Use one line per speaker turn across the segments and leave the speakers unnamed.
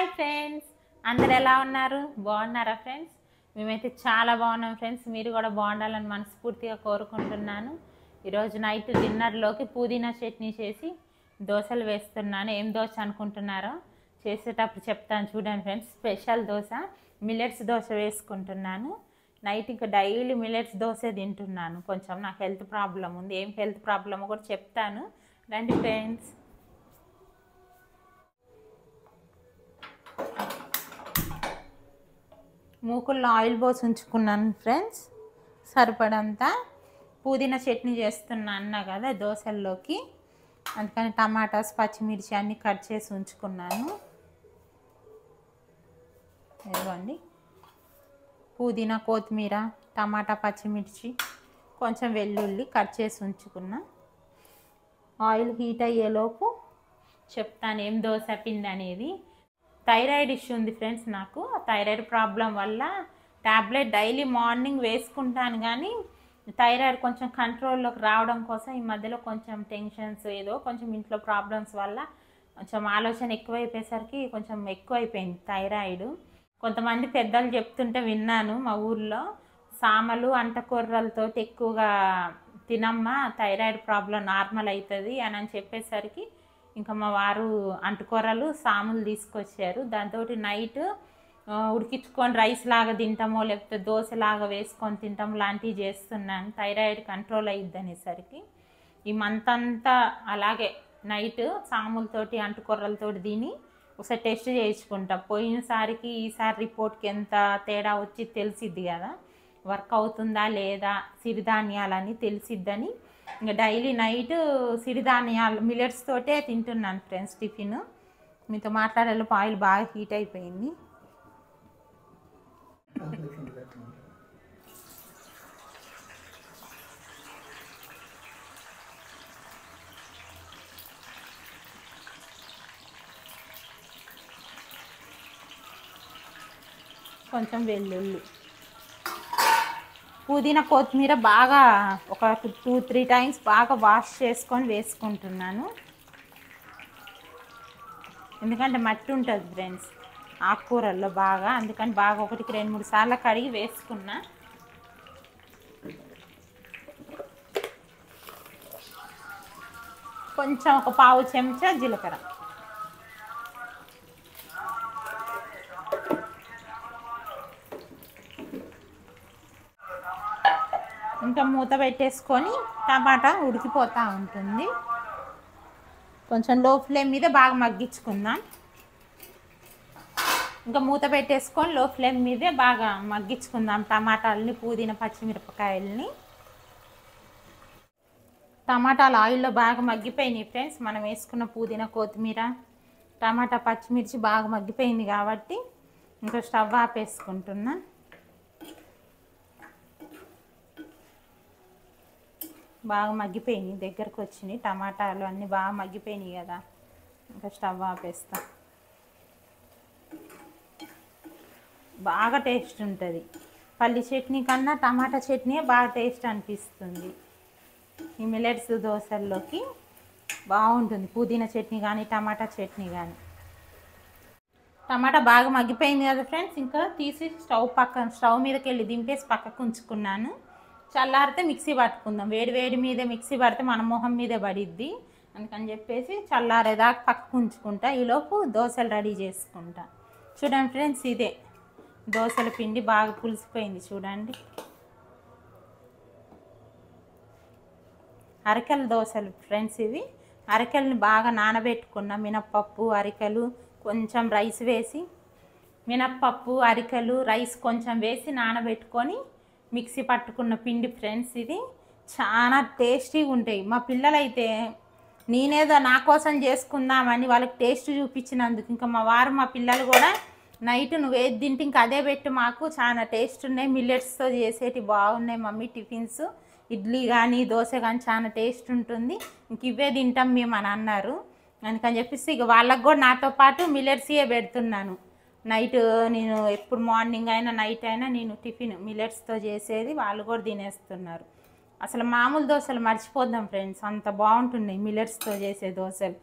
Hi friends. అందరు ఎలా ఉన్నారు? బాగున్నారా ఫ్రెండ్స్? మేమైతే చాలా బాగున్నాం ఫ్రెండ్స్. మీరు కూడా బాగుండాలని మనస్ఫూర్తిగా కోరుకుంటున్నాను. ఈరోజు నైట్ డిన్నర్లోకి పుదీనా చట్నీ చేసి దోశలు వేస్తున్నాను. ఏం దోశ అనుకుంటున్నారో చేసేటప్పుడు చెప్తాను చూడండి friends. Special dosa millets dosa వేసుకుంటున్నాను. నైట్ ఇంకా డైలీ మిల్లెట్స్ దోశ తింటున్నాను. కొంచెం నాకు హెల్త్ ప్రాబ్లం ఉంది. ఏం హెల్త్ ప్రాబ్లమో కూడా చెప్తాను. రండి ఫ్రెండ్స్. మూకుల్లో ఆయిల్ పోసి ఉంచుకున్నాను ఫ్రెండ్స్. సరిపడంత పుదీనా చట్నీ చేస్తున్నా అన్నా కదా దోశల్లోకి. అందుకని టమాటాస్ పచ్చిమిర్చి అన్నీ కట్ చేసి ఉంచుకున్నాను. ఇదిగోండి. పుదీనా కొత్తిమీర టమాటా పచ్చిమిర్చి కొంచెం వెల్లుల్లి కట్ చేసి ఉంచుకున్నా. ఆయిల్ హీట్ అయ్యేలోపు చెప్తాను ఏం దోశ పిండి అనేది. థైరాయిడ్ ఇష్యూ ఉంది ఫ్రెండ్స్ నాకు. ఆ థైరాయిడ్ ప్రాబ్లం వల్ల ట్యాబ్లెట్ డైలీ మార్నింగ్ వేసుకుంటాను కానీ థైరాయిడ్ కొంచెం కంట్రోల్లోకి రావడం కోసం ఈ మధ్యలో కొంచెం టెన్షన్స్ ఏదో కొంచెం ఇంట్లో ప్రాబ్లమ్స్ వల్ల కొంచెం ఆలోచన ఎక్కువైపోయేసరికి కొంచెం ఎక్కువైపోయింది థైరాయిడ్. కొంతమంది పెద్దలు చెప్తుంటే విన్నాను మా ఊర్లో సామలు అంటకూరలతో ఎక్కువగా తినమ్మా థైరాయిడ్ ప్రాబ్లం నార్మల్ అవుతుంది అని అని చెప్పేసరికి ఇంకా మా వారు అంటుకూరలు సాములు తీసుకొచ్చారు. దాంతో నైట్ ఉడికించుకొని రైస్ లాగా తింటామో లేకపోతే దోశ లాగా వేసుకొని తింటాం లాంటివి చేస్తున్నాను. థైరాయిడ్ కంట్రోల్ అయ్యిద్ది అనేసరికి ఈ మంత్ అంతా అలాగే నైట్ సాములతోటి అంటుకూరలతోటి తిని ఒకసారి టెస్ట్ చేయించుకుంటా. పోయినసారికి ఈసారి రిపోర్ట్కి ఎంత తేడా వచ్చి తెలిసిద్ది కదా. వర్క్ అవుతుందా లేదా సిరిధాన్యాలని తెలిసిద్దని ఇంకా డైలీ నైట్ సిరిధాన్యాలు మిల్లెట్స్ తోటే తింటున్నాను ఫ్రెండ్స్ టిఫిన్. మీతో మాట్లాడేలోపు ఆయిల్ బాగా హీట్ అయిపోయింది. కొంచెం వెల్లుల్లి. పుదీనా కొత్తిమీర బాగా ఒక టూ త్రీ టైమ్స్ బాగా వాష్ చేసుకొని వేసుకుంటున్నాను. ఎందుకంటే మట్టి ఉంటుంది ఫ్రెండ్స్ ఆకుకూరల్లో బాగా. అందుకని బాగా ఒకటికి రెండు మూడు సార్లు కడిగి వేసుకున్నా. కొంచెం ఒక పావు చెంచా జీలకర్ర. ఇంకా మూత పెట్టేసుకొని టమాటా ఉడికిపోతూ ఉంటుంది. కొంచెం లో ఫ్లేమ్ మీద బాగా మగ్గించుకుందాం. ఇంకా మూత పెట్టేసుకొని లో ఫ్లేమ్ మీదే బాగా మగ్గించుకుందాం టమాటాలని పుదీనా పచ్చిమిరపకాయలని. టమాటాలు ఆయిల్లో బాగా మగ్గిపోయినాయి ఫ్రెండ్స్. మనం వేసుకున్న పుదీనా కొత్తిమీర టమాటా పచ్చిమిర్చి బాగా మగ్గిపోయింది కాబట్టి ఇంకా స్టవ్ ఆపేసుకుంటున్నా. బాగా మగ్గిపోయినాయి. దగ్గరకు వచ్చినాయి టమాటాలు అన్నీ బాగా మగ్గిపోయినాయి కదా. ఇంకా స్టవ్ ఆపేస్తా. బాగా టేస్ట్ ఉంటుంది. పల్లి చట్నీ కన్నా టమాటా చట్నీ బాగా టేస్ట్ అనిపిస్తుంది. ఈ మిలెట్స్ దోశల్లోకి బాగుంటుంది. పుదీనా చట్నీ కానీ టమాటా చట్నీ కానీ టమాటా బాగా మగ్గిపోయింది కదా ఫ్రెండ్స్. ఇంకా తీసి స్టవ్ పక్కన స్టవ్ మీదకి వెళ్ళి దింపేసి పక్కకు ఉంచుకున్నాను. చల్లారితే మిక్సీ పట్టుకుందాం. వేడి వేడి మీదే మిక్సీ పడితే మన మొహం మీదే పడిద్ది. అందుకని చెప్పేసి చల్లారేదాకా పక్కకు ఉంచుకుంటా. ఈలోపు దోశలు రెడీ చేసుకుంటా. చూడండి ఫ్రెండ్స్ ఇదే దోశల పిండి బాగా పులిసిపోయింది చూడండి. అరికెల దోశలు ఫ్రెండ్స్ ఇవి. అరకెలని బాగా నానబెట్టుకున్న మినప్పప్పు అరికెలు కొంచెం రైస్ వేసి మినప్పప్పు అరికెలు రైస్ కొంచెం వేసి నానబెట్టుకొని మిక్సీ పట్టుకున్న పిండి ఫ్రెండ్స్ ఇది చాలా టేస్టీగా ఉంటాయి. మా పిల్లలైతే నేనేదో నా కోసం చేసుకుందామని వాళ్ళకి టేస్ట్ చూపించినందుకు ఇంకా మా వారు మా పిల్లలు కూడా నైట్ నువ్వు ఏది తింటే ఇంకా అదే పెట్టు మాకు. చాలా టేస్ట్ ఉన్నాయి. మిల్లెట్స్తో చేసేటి బాగున్నాయి మమ్మీ టిఫిన్స్. ఇడ్లీ కానీ దోశ కానీ చాలా టేస్ట్ ఉంటుంది. ఇంక ఇవే తింటాం మేము అని అన్నారు. అందుకని చెప్పేసి ఇక వాళ్ళకు కూడా నాతో పాటు మిల్లెట్స్యే పెడుతున్నాను. నైట్ నేను ఎప్పుడు మార్నింగ్ అయినా నైట్ అయినా నేను టిఫిన్ మిలెట్స్తో చేసేది వాళ్ళు కూడా తినేస్తున్నారు. అసలు మామూలు దోశలు మర్చిపోద్దాం ఫ్రెండ్స్. అంత బాగుంటున్నాయి మిలెట్స్తో చేసే దోశలు.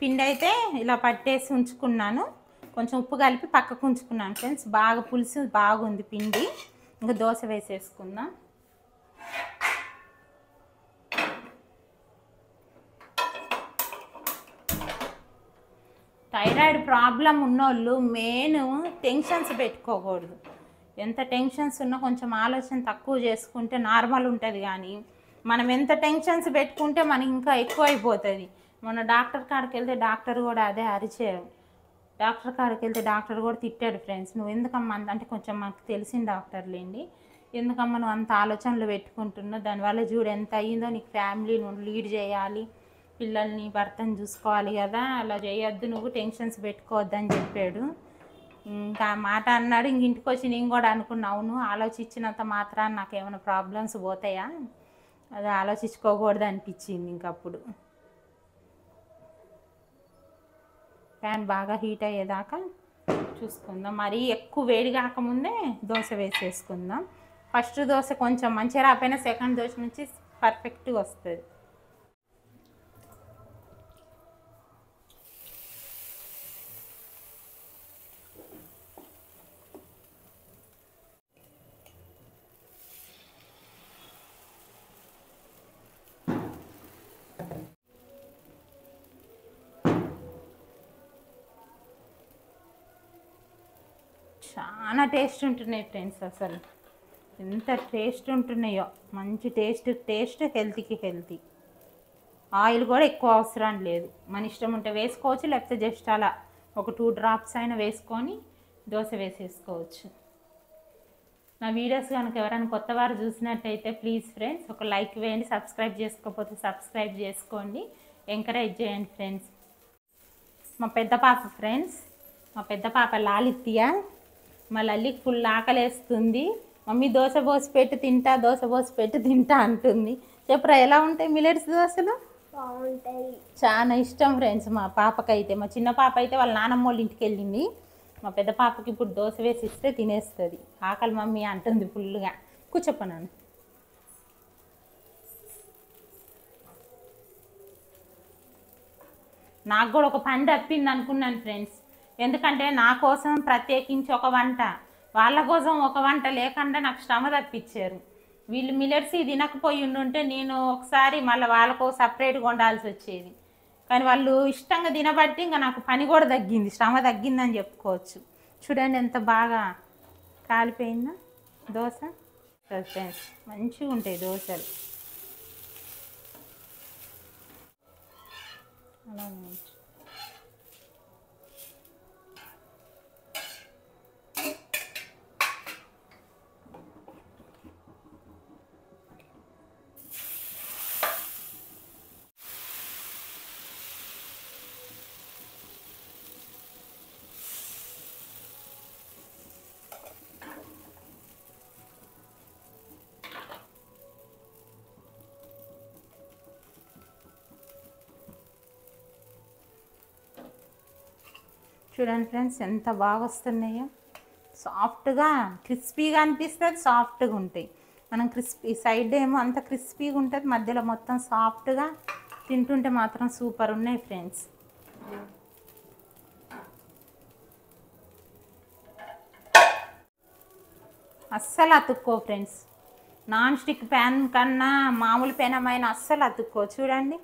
పిండి అయితే ఇలా పట్టేసి ఉంచుకున్నాను. కొంచెం ఉప్పు కలిపి పక్కకు ఉంచుకున్నాను ఫ్రెండ్స్. బాగా పులుసు బాగుంది పిండి. ఇంకా దోశ వేసేసుకుందాం. థైరాయిడ్ ప్రాబ్లం ఉన్నోళ్ళు మెయిన్ టెన్షన్స్ పెట్టుకోకూడదు. ఎంత టెన్షన్స్ ఉన్నా కొంచెం ఆలోచన తక్కువ చేసుకుంటే నార్మల్ ఉంటుంది కానీ మనం ఎంత టెన్షన్స్ పెట్టుకుంటే మనకి ఇంకా ఎక్కువ అయిపోతుంది మన డాక్టర్ కాడికి వెళ్తే డాక్టర్ కూడా అదే అరిచేరు. డాక్టర్ కాడికి వెళ్తే డాక్టర్ కూడా తిట్టాడు ఫ్రెండ్స్. నువ్వు ఎందుకమ్మా అంటే కొంచెం మాకు తెలిసిన డాక్టర్లేండి. ఎందుకమ్మా నువ్వు అంత ఆలోచనలు పెట్టుకుంటున్నావు? దానివల్ల చూడు ఎంత అయ్యిందో నీకు ఫ్యామిలీ నువ్వు లీడ్ చేయాలి. పిల్లల్ని భర్తను చూసుకోవాలి కదా అలా చేయొద్దు నువ్వు టెన్షన్స్ పెట్టుకోవద్దు అని చెప్పాడు. ఇంకా మాట అన్నాడు. ఇంక ఇంటికి వచ్చి నేను కూడా అనుకున్నావు నువ్వు ఆలోచించినంత మాత్రాన నాకు ఏమైనా ప్రాబ్లమ్స్ పోతాయా? అది ఆలోచించుకోకూడదు అనిపించింది ఇంకప్పుడు ప్యాన్ బాగా హీట్ అయ్యేదాకా చూసుకుందాం. మరీ ఎక్కువ వేడి కాకముందే దోశ వేసేసుకుందాం. ఫస్ట్ దోశ కొంచెం మంచిగా రాకపోయినా సెకండ్ దోశ నుంచి పర్ఫెక్ట్గా వస్తుంది. చాలా టేస్ట్ ఉంటున్నాయి ఫ్రెండ్స్ అసలు. ఎంత టేస్ట్ ఉంటున్నాయో. మంచి టేస్ట్ టేస్ట్ హెల్తీకి హెల్తీ. ఆయిల్ కూడా ఎక్కువ అవసరం లేదు. మన ఇష్టం ఉంటే వేసుకోవచ్చు లేకపోతే జస్ట్ అలా ఒక టూ డ్రాప్స్ అయినా వేసుకొని దోశ వేసేసుకోవచ్చు. నా వీడియోస్ కనుక ఎవరైనా కొత్త వారు చూసినట్టయితే ప్లీజ్ ఫ్రెండ్స్ ఒక లైక్ వేయండి సబ్స్క్రైబ్ చేసుకోకపోతే సబ్స్క్రైబ్ చేసుకోండి. ఎంకరేజ్ చేయండి ఫ్రెండ్స్. మా పెద్ద పాప ఫ్రెండ్స్ మా పెద్ద పాప లాలిత్య మా లల్లికి ఫుల్ ఆకలేస్తుంది. మమ్మీ దోశ పోసి పెట్టి తింటా దోశ పోసి పెట్టి తింటా అంటుంది. చెప్పురా ఎలా ఉంటాయి మిలెట్స్ దోశలు?
బాగుంటాయి.
చాలా ఇష్టం ఫ్రెండ్స్ మా పాపకైతే. మా చిన్న పాప అయితే వాళ్ళ నానమ్మ వాళ్ళ ఇంటికి వెళ్ళింది. మా పెద్ద పాపకి ఇప్పుడు దోశ వేసి ఇస్తే తినేస్తుంది. ఆకలి మమ్మీ అంటుంది ఫుల్గా కూర్చోపనాను నాకు కూడా ఒక పని తప్పింది అనుకున్నాను ఫ్రెండ్స్. ఎందుకంటే నా కోసం ప్రత్యేకించి ఒక వంట. వాళ్ళ కోసం ఒక వంట లేకుండా నాకు శ్రమ తప్పించారు. వీళ్ళు మిల్లెట్స్ తినకపోయి ఉండుంటే నేను ఒకసారి మళ్ళీ వాళ్ళకు సపరేట్గా వండాల్సి వచ్చేది. కానీ వాళ్ళు ఇష్టంగా తినబట్టి ఇంకా నాకు పని కూడా తగ్గింది శ్రమ తగ్గిందని చెప్పుకోవచ్చు. చూడండి ఎంత బాగా కాలిపోయిందా? దోశ? ఫ్రెండ్స్ మంచిగా ఉంటాయి దోశలు. అలాగే చూడండి ఫ్రెండ్స్ ఎంత బాగా వస్తున్నాయో సాఫ్ట్గా క్రిస్పీగా అనిపిస్తుంది సాఫ్ట్గా ఉంటాయి. మనం క్రిస్పీ సైడ్ ఏమో అంత క్రిస్పీగా ఉంటుంది మధ్యలో మొత్తం సాఫ్ట్గా తింటుంటే మాత్రం సూపర్ ఉన్నాయి ఫ్రెండ్స్. అస్సలు అతుక్కో ఫ్రెండ్స్. నాన్ స్టిక్ ప్యాన్ కన్నా మామూలు పెనమైన అస్సలు అతుక్కో. చూడండి.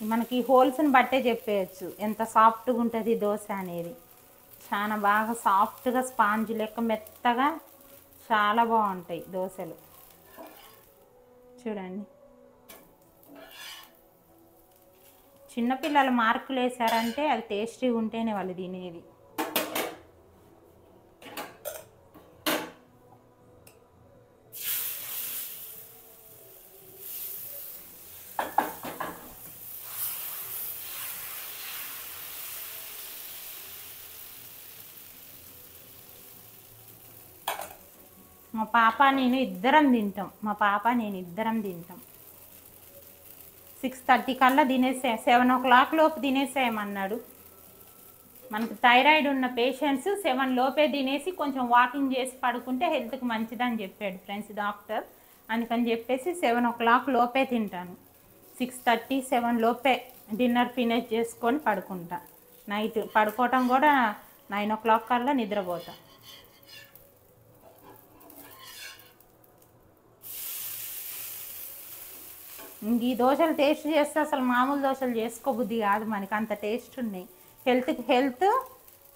మనకి హోల్స్ని బట్టే చెప్పేయచ్చు. ఎంత సాఫ్ట్గా ఉంటుంది దోశ అనేది. చాలా బాగా సాఫ్ట్గా స్పాంజ్ లెక్క మెత్తగా చాలా బాగుంటాయి దోశలు. చూడండి. చిన్నపిల్లలు మార్కులు వేసారంటే అది టేస్టీగా ఉంటేనే వాళ్ళు తినేది. మా పాప నేను ఇద్దరం తింటాం. మా పాప నేను ఇద్దరం తింటాం. సిక్స్ థర్టీ కల్లా తినేసే సెవెన్ ఓ క్లాక్ లోపు తినేసేయమన్నాడు. మనకు థైరాయిడ్ ఉన్న పేషెంట్స్ సెవెన్ లోపే తినేసి కొంచెం వాకింగ్ చేసి పడుకుంటే హెల్త్కి మంచిదని చెప్పాడు ఫ్రెండ్స్ డాక్టర్ అందుకని చెప్పేసి సెవెన్ ఓ క్లాక్ లోపే తింటాను. సిక్స్ థర్టీ సెవెన్ లోపే డిన్నర్ ఫినిష్ చేసుకొని పడుకుంటా. నైట్ పడుకోవటం కూడా నైన్ ఓ క్లాక్ కల్లా నిద్రపోతాను ఈ దోశలు టేస్ట్ చేస్తే అసలు మామూలు దోశలు చేసుకోబుద్ధి కాదు మనకి. అంత టేస్ట్ ఉన్నాయి. హెల్త్కి హెల్త్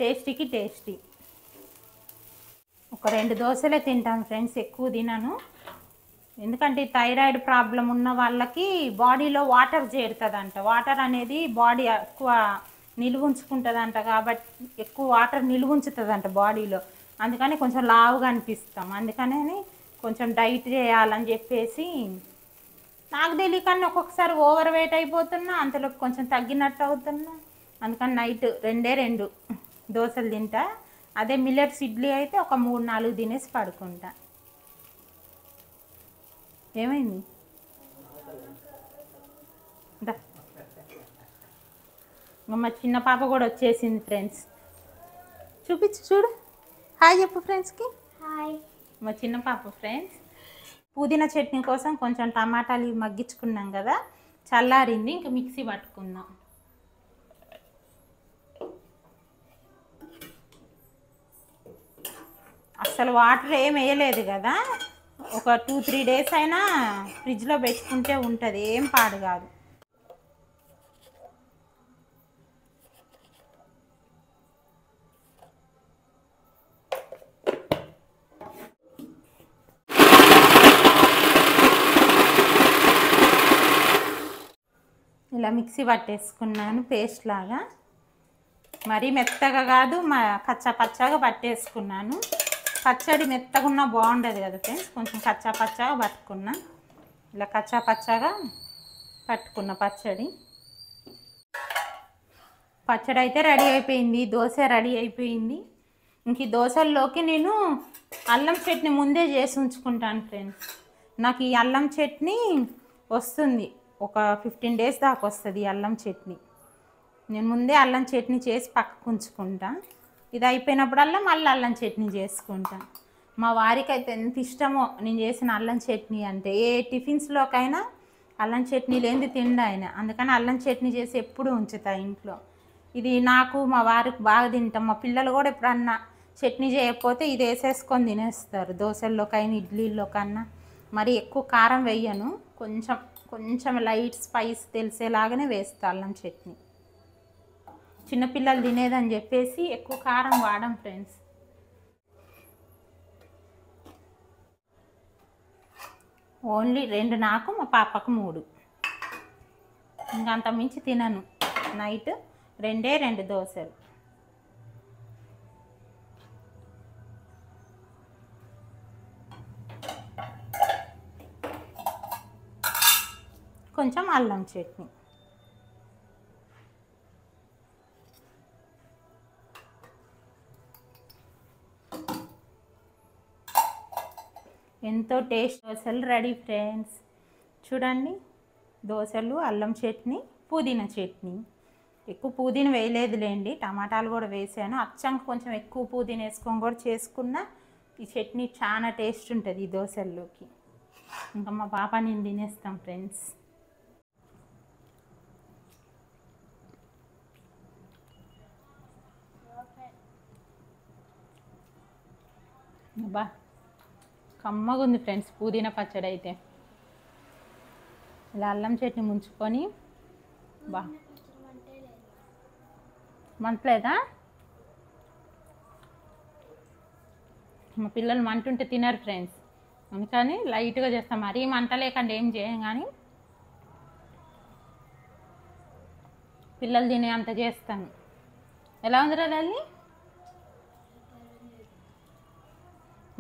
టేస్టీకి టేస్టీ ఒక రెండు దోశలే తింటాను ఫ్రెండ్స్ ఎక్కువ తినను. ఎందుకంటే థైరాయిడ్ ప్రాబ్లం ఉన్న వాళ్ళకి బాడీలో వాటర్ చేరుతుందంట. వాటర్ అనేది బాడీ ఎక్కువ నిలువుంచుకుంటుందంట కాబట్టి ఎక్కువ వాటర్ నిలువుంచుతుందంట బాడీలో అందుకని కొంచెం లావుగా అనిపిస్తాం. అందుకనే కొంచెం డైట్ చేయాలని చెప్పేసి నాకు తెలియకన్నా ఒక్కొక్కసారి ఓవర్ వెయిట్ అయిపోతున్నా అంతలో కొంచెం తగ్గినట్టు అవుతున్నా. అందుకని నైట్ రెండే రెండు దోశలు తింటా. అదే మిల్లెట్స్ ఇడ్లీ అయితే ఒక మూడు నాలుగు తినేసి పడుకుంటా. ఏమైంది? మా చిన్న పాప కూడా వచ్చేసింది ఫ్రెండ్స్ చూపించు చూడు. హాయ్ చెప్పు ఫ్రెండ్స్కి
హాయ్
మా చిన్న పాప ఫ్రెండ్స్ పుదీనా చట్నీ కోసం కొంచెం టమాటాలు ఇవి మగ్గించుకున్నాం కదా చల్లారింది. ఇంకా మిక్సీ పట్టుకుందాం. అసలు వాటర్ ఏం వేయలేదు కదా. ఒక టూ త్రీ డేస్ అయినా ఫ్రిడ్జ్లో పెట్టుకుంటే ఉంటుంది. ఏం పాడు కాదు. ఇలా మిక్సీ పట్టేసుకున్నాను పేస్ట్ లాగా. మరీ మెత్తగా కాదు మా కచ్చా పచ్చగా పట్టేసుకున్నాను. పచ్చడి మెత్తగా బాగుండదు కదా ఫ్రెండ్స్ కొంచెం కచ్చా పచ్చాగా పట్టుకున్నా. ఇలా కచ్చా పచ్చగా పట్టుకున్న పచ్చడి. పచ్చడి అయితే రెడీ అయిపోయింది దోశ రెడీ అయిపోయింది. ఇంక ఈ దోశల్లోకి నేను అల్లం చట్నీ ముందే చేసి ఉంచుకుంటాను ఫ్రెండ్స్ నాకు ఈ అల్లం చట్నీ వస్తుంది. ఒక ఫిఫ్టీన్ డేస్ దాకా వస్తుంది అల్లం చట్నీ. నేను ముందే అల్లం చట్నీ చేసి పక్కకు ఉంచుకుంటా. ఇది అయిపోయినప్పుడల్లా మళ్ళీ అల్లం చట్నీ చేసుకుంటా. మా వారికి అయితే ఎంత ఇష్టమో నేను చేసిన అల్లం చట్నీ అంటే ఏ టిఫిన్స్లోకైనా అల్లం చట్నీ లేనిది తిండి ఆయన. అందుకని అల్లం చట్నీ చేసి ఎప్పుడు ఉంచుతా ఇంట్లో. ఇది నాకు మా వారికి బాగా తింటాం. మా పిల్లలు కూడా ఎప్పుడన్నా చట్నీ చేయకపోతే ఇది వేసేసుకొని తినేస్తారు. దోశల్లోకైనా ఇడ్లీలోకన్నా మరి ఎక్కువ కారం వేయను. కొంచెం కొంచెం లైట్ స్పైస్ తెలిసేలాగానే వేస్తా అల్లం చట్నీ. చిన్నపిల్లలు తినేదని చెప్పేసి ఎక్కువ కారం వాడం ఫ్రెండ్స్. ఓన్లీ రెండు నాకు మా పాపకు మూడు. ఇంకంత అంత మించి తినను. నైట్ రెండే రెండు దోశలు. కొంచెం అల్లం చట్నీ. ఎంతో టేస్ట్ దోశలు రెడీ ఫ్రెండ్స్. చూడండి దోశలు అల్లం చట్నీ పుదీనా చట్నీ. ఎక్కువ పుదీనా వేయలేదులేండి టమాటాలు కూడా వేసాను. అచ్చంక కొంచెం ఎక్కువ పుదీనా వేసుకొని కూడా చేసుకున్న ఈ చట్నీ చాలా టేస్ట్ ఉంటుంది ఈ దోశల్లోకి. ఇంకా మా పాప నేను తినేస్తాం ఫ్రెండ్స్. బా కమ్మగా ఉంది ఫ్రెండ్స్ పుదీనా పచ్చడి అయితే. ఇలా అల్లం చట్నీ ముంచుకొని బా. మంటలేదా? మా పిల్లలు మంటుంటే తినరు ఫ్రెండ్స్. అందుకని లైట్గా చేస్తాం మరీ మంట లేకుండా ఏం చేయం కానీ. పిల్లలు తినే అంత చేస్తాను. ఎలా ఉందిరా లల్లి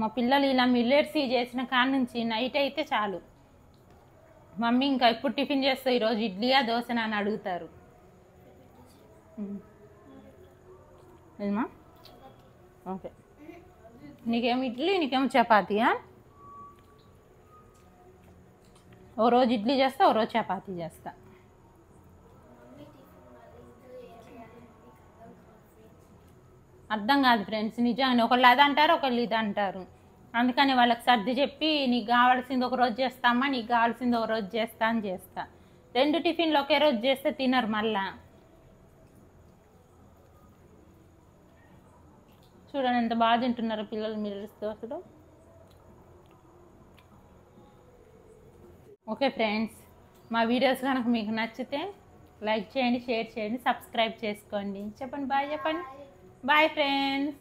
మా పిల్లలు ఇలా మిల్లెట్స్ చేసిన కాడ నుంచి నైట్ అయితే చాలు. మమ్మీ ఇంకా ఎప్పుడు టిఫిన్ చేస్తావు? ఈరోజు ఇడ్లీయా దోశనా అని అడుగుతారు. ఉమ్. ఓకే. నీకేమి ఇడ్లీ? నీకేమో చపాతీయా? ఓ రోజు ఇడ్లీ చేస్తా ఓ రోజు చపాతీ చేస్తా. అర్థం కాదు ఫ్రెండ్స్ నిజంగానే ఒకళ్ళు అది అంటారు ఒకళ్ళు ఇది అంటారు అందుకని వాళ్ళకి సర్ది చెప్పి నీకు కావాల్సింది ఒక రోజు చేస్తామా నీకు కావాల్సింది ఒక రోజు చేస్తా అని చేస్తా. రెండు టిఫిన్లు ఒకే రోజు చేస్తే తినరు మళ్ళా. చూడండి ఎంత బాగా తింటున్నారు పిల్లలు మిల్లెట్స్ దోశలు ఓకే ఫ్రెండ్స్ మా వీడియోస్ కనుక మీకు నచ్చితే లైక్ చేయండి షేర్ చేయండి సబ్స్క్రైబ్ చేసుకోండి. చెప్పండి బాయ్ చెప్పండి. Bye friends